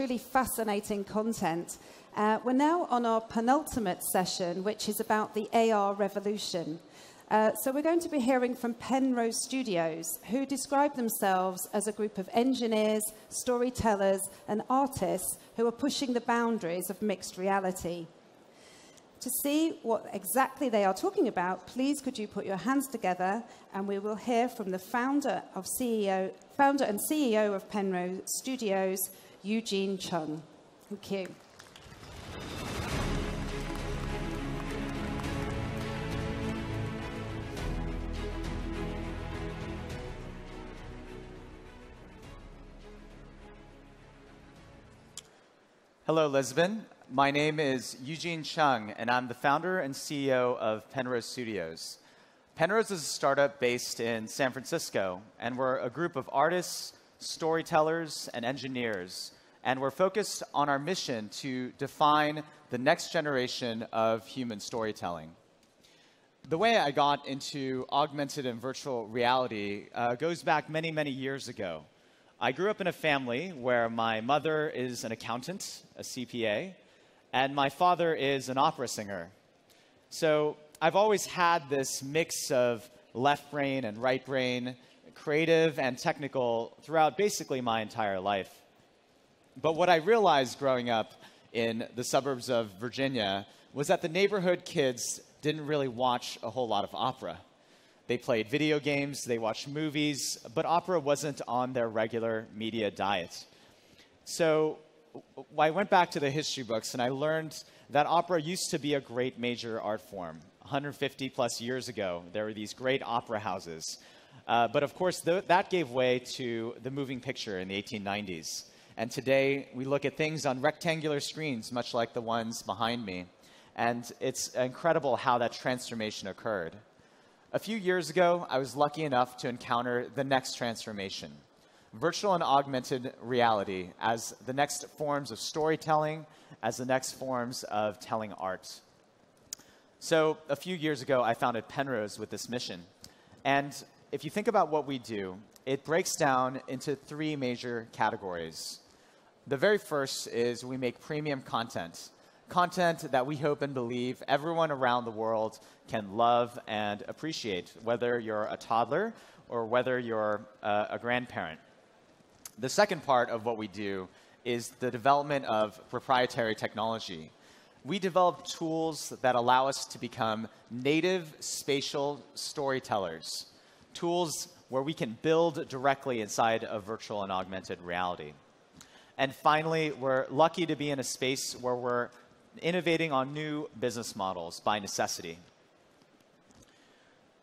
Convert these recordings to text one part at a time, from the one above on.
Really fascinating content. Uh, we're now on our penultimate session, which is about the AR revolution. Uh, so we're going to be hearing from Penrose Studios, who describe themselves as a group of engineers, storytellers, and artists who are pushing the boundaries of mixed reality. To see what exactly they are talking about, please could you put your hands together and we will hear from the founder of CEO, founder and CEO of Penrose Studios, Eugene Chung. Thank you. Hello, Lisbon. My name is Eugene Chung, and I'm the founder and CEO of Penrose Studios. Penrose is a startup based in San Francisco, and we're a group of artists, storytellers, and engineers. And we're focused on our mission to define the next generation of human storytelling. The way I got into augmented and virtual reality uh, goes back many, many years ago. I grew up in a family where my mother is an accountant, a CPA, and my father is an opera singer. So I've always had this mix of left brain and right brain, creative and technical, throughout basically my entire life. But what I realized growing up in the suburbs of Virginia was that the neighborhood kids didn't really watch a whole lot of opera. They played video games, they watched movies, but opera wasn't on their regular media diet. So I went back to the history books and I learned that opera used to be a great major art form. 150 plus years ago, there were these great opera houses. Uh, but of course, th that gave way to the moving picture in the 1890s. And today, we look at things on rectangular screens, much like the ones behind me. And it's incredible how that transformation occurred. A few years ago, I was lucky enough to encounter the next transformation virtual and augmented reality as the next forms of storytelling, as the next forms of telling art. So, a few years ago, I founded Penrose with this mission. And if you think about what we do, it breaks down into three major categories. The very first is we make premium content content that we hope and believe everyone around the world can love and appreciate, whether you're a toddler or whether you're uh, a grandparent. The second part of what we do is the development of proprietary technology. We develop tools that allow us to become native spatial storytellers, tools where we can build directly inside of virtual and augmented reality. And finally, we're lucky to be in a space where we're innovating on new business models by necessity.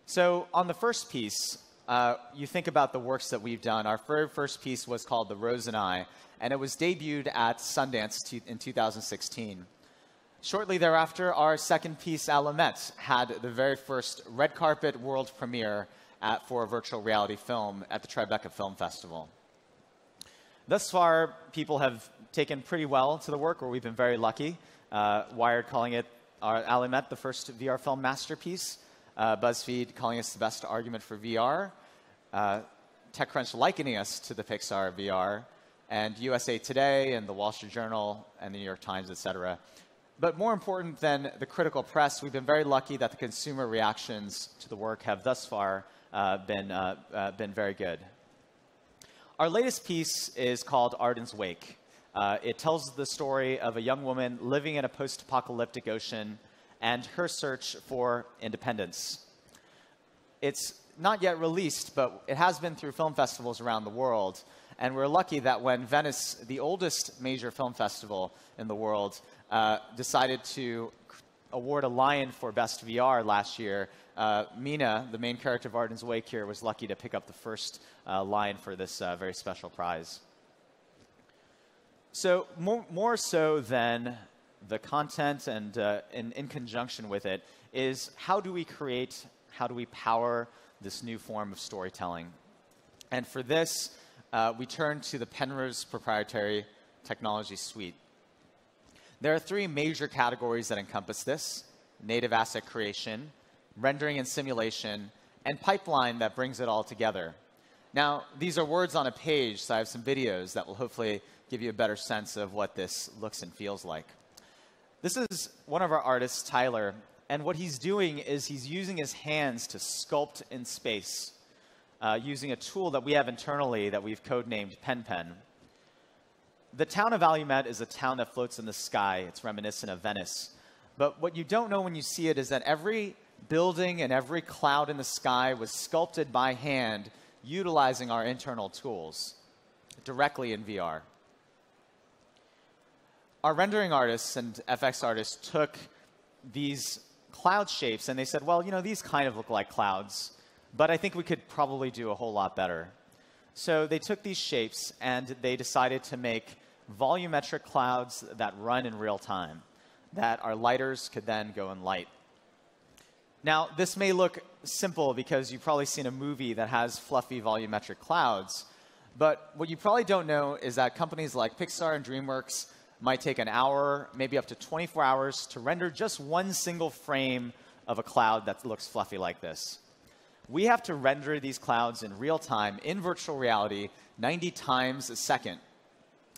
So on the first piece, uh, you think about the works that we've done. Our very first piece was called The Rose and I, and it was debuted at Sundance in 2016. Shortly thereafter, our second piece, Allumette, had the very first red carpet world premiere at, for a virtual reality film at the Tribeca Film Festival. Thus far, people have taken pretty well to the work, or we've been very lucky. Uh, Wired calling it our Allumette, the first VR film masterpiece. Uh, BuzzFeed calling us the best argument for VR. Uh, TechCrunch likening us to the Pixar VR. And USA Today and the Wall Street Journal and the New York Times, et cetera. But more important than the critical press, we've been very lucky that the consumer reactions to the work have thus far uh, been, uh, uh, been very good. Our latest piece is called Arden's Wake. Uh, it tells the story of a young woman living in a post apocalyptic ocean and her search for independence. It's not yet released, but it has been through film festivals around the world. And we're lucky that when Venice, the oldest major film festival in the world, uh, decided to award a lion for best VR last year, uh, Mina, the main character of Arden's Wake here, was lucky to pick up the first uh, lion for this uh, very special prize. So more, more so than the content and uh, in, in conjunction with it is how do we create, how do we power this new form of storytelling? And for this, uh, we turn to the Penrose proprietary technology suite. There are three major categories that encompass this, native asset creation, rendering and simulation, and pipeline that brings it all together. Now, these are words on a page, so I have some videos that will hopefully give you a better sense of what this looks and feels like. This is one of our artists, Tyler, and what he's doing is he's using his hands to sculpt in space uh, using a tool that we have internally that we've codenamed PenPen. The town of Allumette is a town that floats in the sky. It's reminiscent of Venice. But what you don't know when you see it is that every building and every cloud in the sky was sculpted by hand utilizing our internal tools directly in VR. Our rendering artists and FX artists took these cloud shapes and they said, well, you know, these kind of look like clouds, but I think we could probably do a whole lot better. So they took these shapes and they decided to make volumetric clouds that run in real time, that our lighters could then go and light. Now, this may look simple because you've probably seen a movie that has fluffy volumetric clouds, but what you probably don't know is that companies like Pixar and DreamWorks might take an hour, maybe up to 24 hours to render just one single frame of a cloud that looks fluffy like this. We have to render these clouds in real time, in virtual reality, 90 times a second.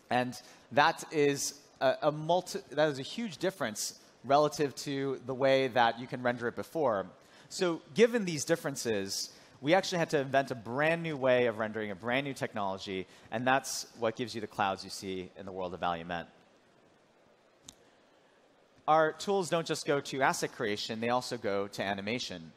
And that is a, a multi, that is a huge difference relative to the way that you can render it before. So given these differences, we actually had to invent a brand new way of rendering, a brand new technology, and that's what gives you the clouds you see in the world of Allumette our tools don't just go to asset creation, they also go to animation.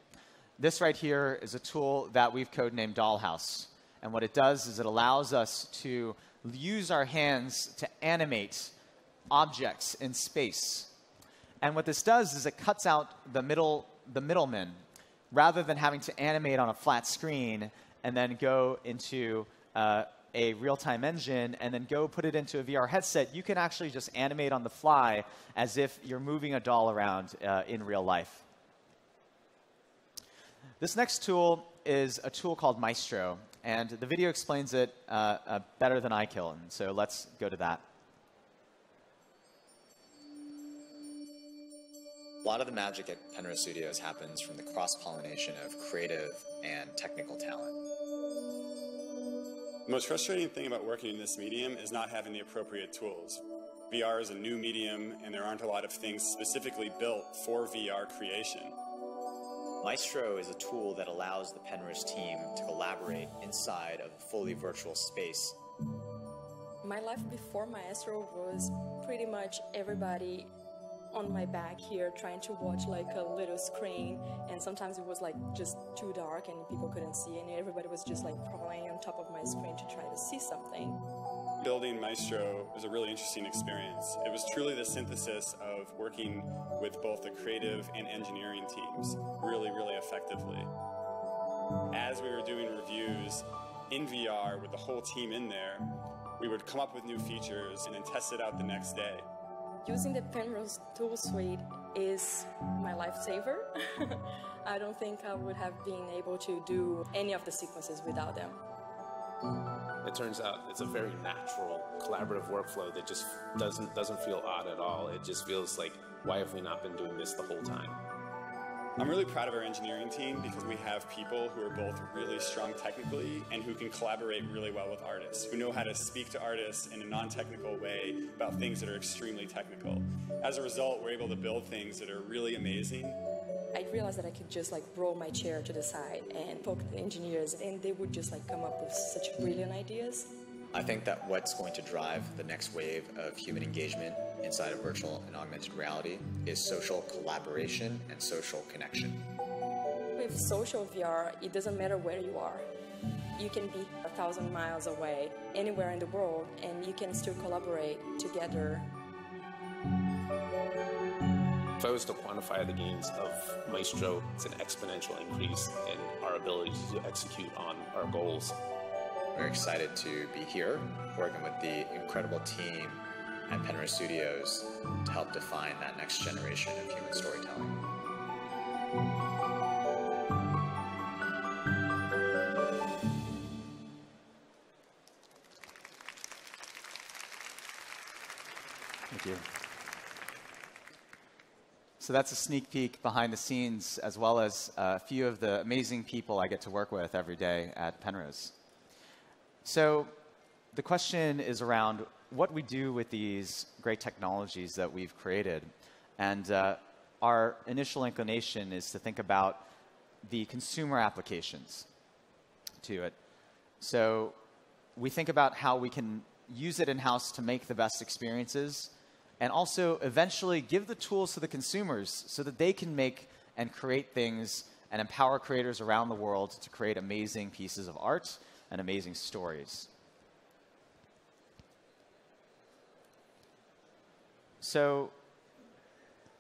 This right here is a tool that we've codenamed Dollhouse. And what it does is it allows us to use our hands to animate objects in space. And what this does is it cuts out the middle the middleman rather than having to animate on a flat screen and then go into uh, a real-time engine and then go put it into a VR headset, you can actually just animate on the fly as if you're moving a doll around uh, in real life. This next tool is a tool called Maestro, and the video explains it uh, uh, better than I can, so let's go to that. A lot of the magic at Penrose Studios happens from the cross-pollination of creative and technical talent. The most frustrating thing about working in this medium is not having the appropriate tools. VR is a new medium, and there aren't a lot of things specifically built for VR creation. Maestro is a tool that allows the Penrose team to collaborate inside of a fully virtual space. My life before Maestro was pretty much everybody on my back here trying to watch like a little screen and sometimes it was like just too dark and people couldn't see and everybody was just like crawling on top of my screen to try to see something. Building Maestro was a really interesting experience. It was truly the synthesis of working with both the creative and engineering teams really, really effectively. As we were doing reviews in VR with the whole team in there, we would come up with new features and then test it out the next day. Using the Penrose tool suite is my lifesaver. I don't think I would have been able to do any of the sequences without them. It turns out it's a very natural collaborative workflow that just doesn't doesn't feel odd at all. It just feels like why have we not been doing this the whole time? I'm really proud of our engineering team because we have people who are both really strong technically and who can collaborate really well with artists, who know how to speak to artists in a non-technical way about things that are extremely technical. As a result, we're able to build things that are really amazing. Realized that I could just like roll my chair to the side and poke the engineers and they would just like come up with such brilliant ideas. I think that what's going to drive the next wave of human engagement inside of virtual and augmented reality is social collaboration and social connection. With social VR, it doesn't matter where you are. You can be a thousand miles away, anywhere in the world, and you can still collaborate together. If I was to quantify the gains of Maestro, it's an exponential increase in our ability to execute on our goals. We're excited to be here working with the incredible team at Penrose Studios to help define that next generation of human storytelling. Thank you. So that's a sneak peek behind the scenes, as well as a few of the amazing people I get to work with every day at Penrose. So the question is around what we do with these great technologies that we've created. And uh, our initial inclination is to think about the consumer applications to it. So we think about how we can use it in-house to make the best experiences and also eventually give the tools to the consumers so that they can make and create things and empower creators around the world to create amazing pieces of art and amazing stories. So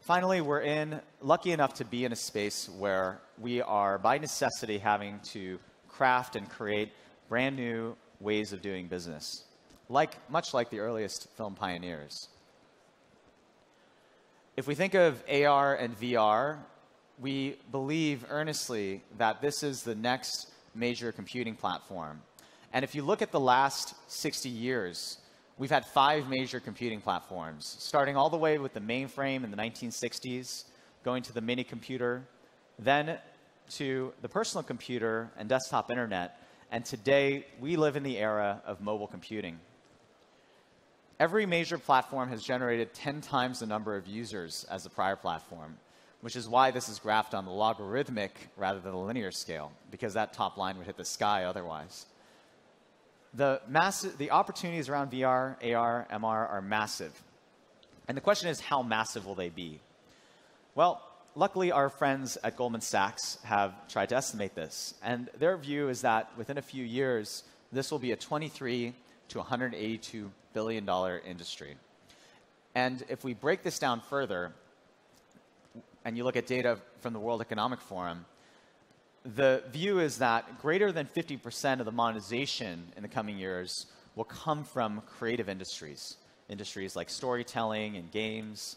finally, we're in lucky enough to be in a space where we are by necessity having to craft and create brand new ways of doing business, like much like the earliest film pioneers. If we think of AR and VR, we believe earnestly that this is the next major computing platform. And if you look at the last 60 years, we've had five major computing platforms, starting all the way with the mainframe in the 1960s, going to the mini computer, then to the personal computer and desktop internet. And today, we live in the era of mobile computing. Every major platform has generated 10 times the number of users as the prior platform which is why this is graphed on the logarithmic rather than the linear scale, because that top line would hit the sky otherwise. The, the opportunities around VR, AR, MR are massive. And the question is, how massive will they be? Well, luckily, our friends at Goldman Sachs have tried to estimate this. And their view is that within a few years, this will be a 23 to 182 billion dollar industry. And if we break this down further, and you look at data from the World Economic Forum, the view is that greater than 50% of the monetization in the coming years will come from creative industries, industries like storytelling and games.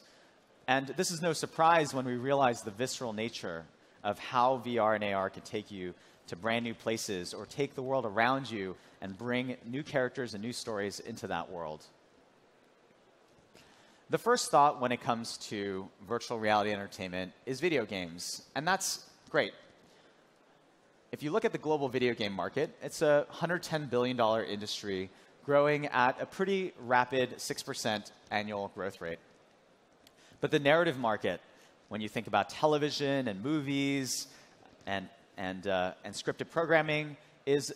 And this is no surprise when we realize the visceral nature of how VR and AR can take you to brand new places or take the world around you and bring new characters and new stories into that world. The first thought when it comes to virtual reality entertainment is video games, and that's great. If you look at the global video game market, it's a $110 billion industry growing at a pretty rapid 6% annual growth rate. But the narrative market, when you think about television and movies and, and, uh, and scripted programming, is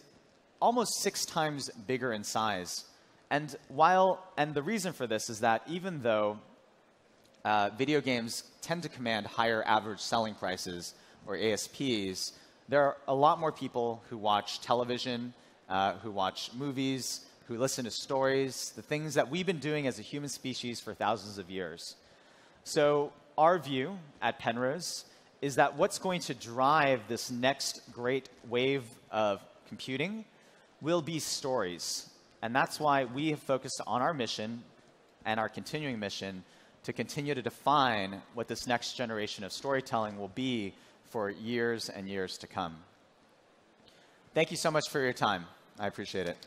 almost six times bigger in size and while, and the reason for this is that even though uh, video games tend to command higher average selling prices or ASPs, there are a lot more people who watch television, uh, who watch movies, who listen to stories, the things that we've been doing as a human species for thousands of years. So, our view at Penrose is that what's going to drive this next great wave of computing will be stories. And that's why we have focused on our mission and our continuing mission to continue to define what this next generation of storytelling will be for years and years to come. Thank you so much for your time. I appreciate it.